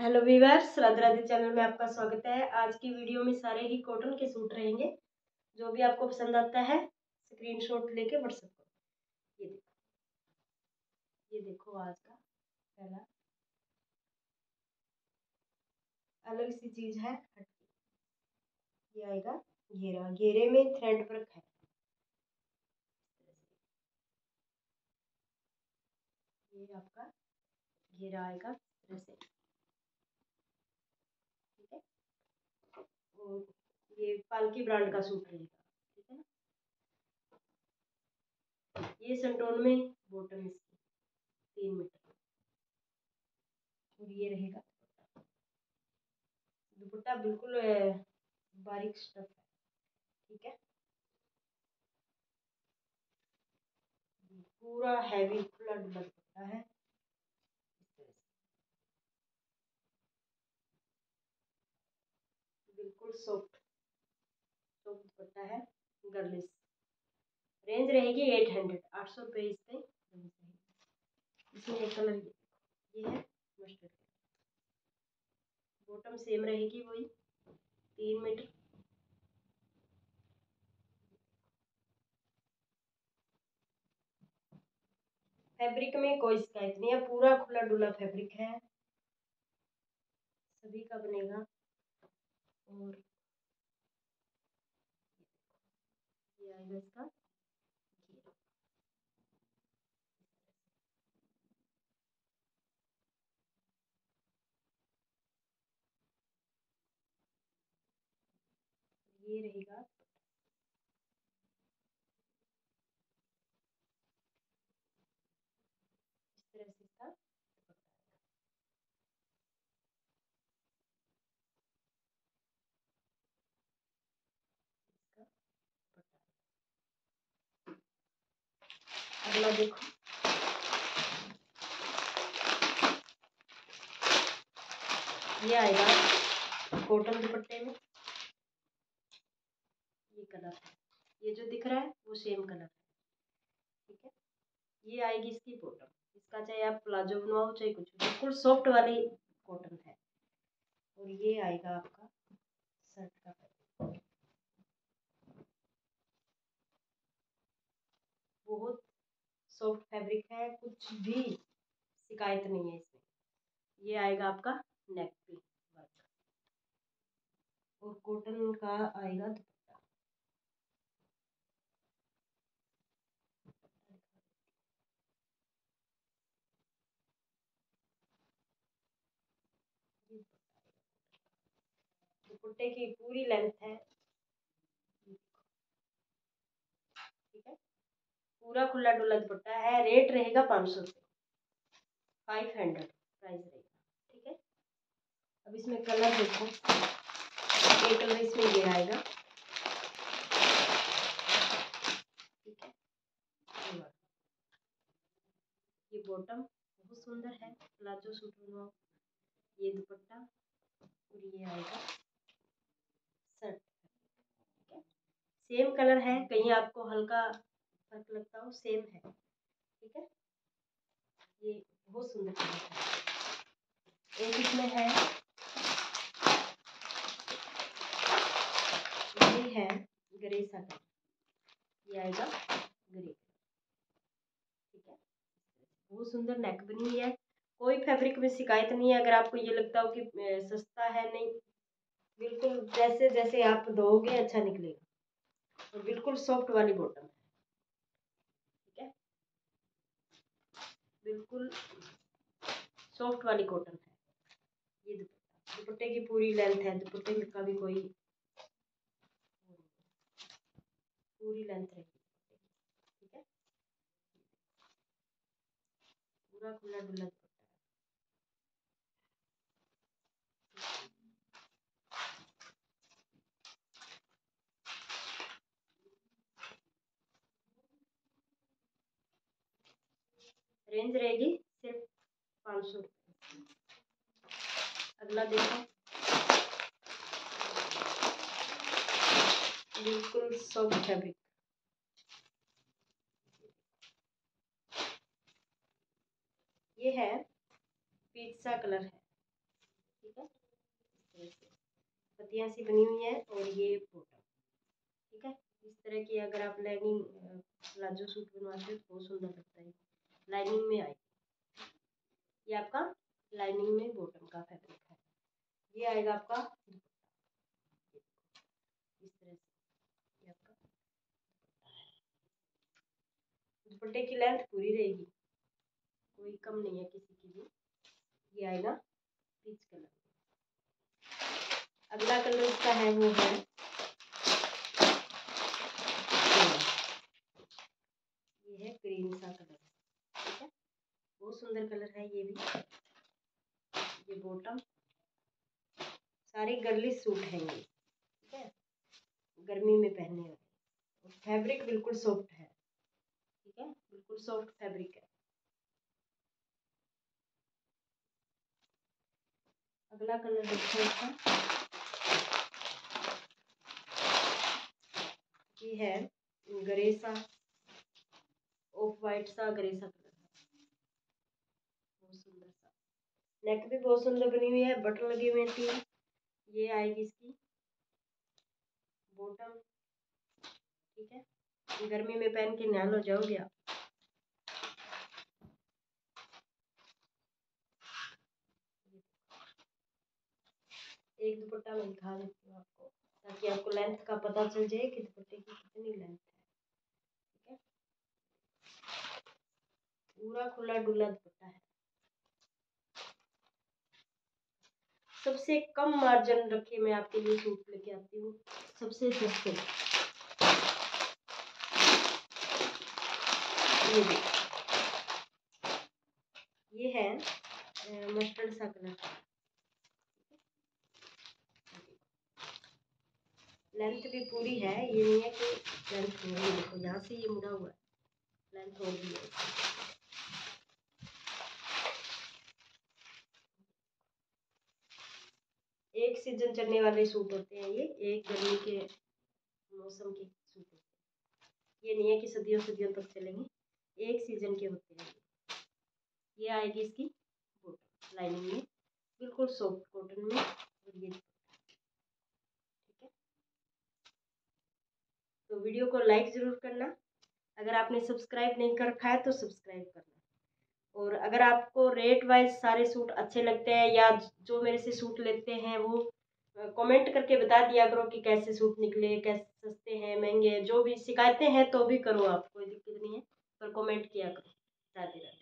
Hello viewers Radhe Radhe channel में आपका स्वागत है। आज की वीडियो में सारे ही कॉटन के सूट रहेंगे, जो भी आपको पसंद आता है स्क्रीनशॉट लेके व्हाट्सएप करो। ये देखो ये देखो आज का पहला। अलग सी चीज़ है ये आएगा घेरा। घेरे में थ्रेड वर्क है। ये आपका घेरा आएगा और ये पालकी ब्रांड का सूट रहेगा ठीक है ना? ये संटोन में बॉटम इसकी, तीन मीटर। और ये रहेगा दुपट्टा, बिल्कुल बारीक स्टफ़ है, ठीक है? पूरा हैवी खुला दुपट्टा है। बिल्कुल सॉफ्ट सॉफ्ट दुपट्टा है गर्लिस रेंज रहेगी एट हंड्रेड आठ सौ रुपये इसके इसमें एक कलर ये है मस्टर्ड बॉटम सेम रहेगी वही, तीन मीटर। फैब्रिक में कोई शिकायत नहीं है, पूरा खुला डुला फैब्रिक है। सभी का बनेगा। और ये ये रहेगा इस तरह से इसका अगला देखो। ये आएगा कॉटन दुपट्टे में। ये कलर है। ये जो दिख रहा है, वो सेम कलर है। ठीक है? ये आएगी इसकी बॉटम इसका चाहे आप प्लाजो बनवाओ, चाहे कुछ बिल्कुल सॉफ्ट वाली कॉटन है। और ये आएगा आपका शर्ट का बहुत सॉफ्ट फैब्रिक है, कुछ भी शिकायत नहीं है इसमें। ये आएगा आपका नेक पे वर्क और कॉटन का आएगा दुपट्टा। दुपट्टे की पूरी लेंथ है। पूरा खुला डुला दुपट्टा है रेट रहेगा पाँच सौ रुपये। फाइव हंड्रेड प्राइस रहेगा, ठीक है? अब इसमें कलर देखो। एक कलर इसमें ये आएगा। ठीक है? ये बॉटम बहुत सुंदर है। प्लाजो सूट बनवाओ ये दुपट्टा और ये आएगा शर्ट ठीक है? सेम कलर है, कहीं आपको हल्का फ़र्क लगता हो सेम है। ठीक है? ये बहुत सुंदर है। एक इसमें है। ये है ग्रे सा कलर ये आएगा ग्रे। ठीक है? बहुत सुंदर नेक बनी हुई है। कोई फैब्रिक में शिकायत नहीं है। अगर आपको ये लगता हो कि सस्ता है नहीं, बिल्कुल जैसे जैसे आप दोगे अच्छा निकलेगा। और बिल्कुल सॉफ्ट वाली बॉटम है। बिल्कुल सॉफ्ट वाली कॉटन है। ये दुपट्टा। दुपट्टे की पूरी लेंथ है। दुपट्टे का भी कोई पूरी लेंथ रहेगी ठीक है? पूरा खुला डुला रेंज रहेगी सिर्फ़ पाँच सौ अगला देखो। बिल्कुल सॉफ्ट फैब्रिक ये है पिज्जा कलर है। ठीक है? तरह से। बनी हुई हैं और ये बॉटम ठीक है? इस तरह की अगर आप लाइनिंग प्लाजो सूट बनवाते हो तो बहुत सुंदर लगता है। लाइनिंग में आए ये आपका लाइनिंग में बॉटम का फैब्रिक है। ये आएगा आपका इस तरह से। ये आपका दुपट्टे की लेंथ पूरी रहेगी। कोई कम नहीं है किसी की भी। ये आएगा पीच कलर अगला कलर इसका है वो है। ये है ग्रीन सा कलर बहुत सुंदर कलर है ये भी। ये बॉटम सारे गर्ली सूट हैं ये ठीक है? गर्मी में पहनने वाले। फैब्रिक बिल्कुल सॉफ्ट है, ठीक है? बिल्कुल सॉफ्ट फैब्रिक है। अगला कलर देखो इसका। ये है ग्रे सा ऑफ़ वाइट सा, ग्रे सा नेक भी बहुत सुंदर बनी हुई है, बटन लगे हुए हैं तीन। ये आएगी इसकी बॉटम ठीक है? गर्मी में पहन के न्याल हो जाओगे आप। एक दुपट्टा मैं दिखा देती हूँ आपको, ताकि आपको लेंथ का पता चल जाए कि दुपट्टे की कितनी लेंथ है। ठीक है? पूरा खुला डुला दुपट्टा है। सबसे कम मार्जिन रखे मैं आपके लिए सूट लेके आती हूँ। सबसे सस्ते। ये है मस्टर्ड सा कलर लेंथ भी पूरी है, ये नहीं है कि लेंथ हो रही देखो, यहाँ से ये मुड़ा हुआ है। लेंथ हो रही है एक सीज़न चलने वाले सूट होते हैं ये, एक गर्मी के मौसम के सूट होते हैं। ये नहीं है कि सदियों सदियों तक चलेंगे, एक सीज़न के होते हैं। ये आएगी इसकी बॉटम लाइनिंग में, बिल्कुल सॉफ्ट कॉटन में, और ये ठीक है। तो वीडियो को लाइक ज़रूर करना। अगर आपने सब्सक्राइब नहीं कर रखा है तो सब्सक्राइब करना। और अगर आपको रेट वाइज सारे सूट अच्छे लगते हैं या जो मेरे से सूट लेते हैं वो कमेंट करके बता दिया करो कि कैसे सूट निकले, कैसे सस्ते हैं, महँगे जो भी शिकायतें हैं तो भी करो आप, कोई दिक्कत नहीं है, पर कमेंट किया करो राधे राधे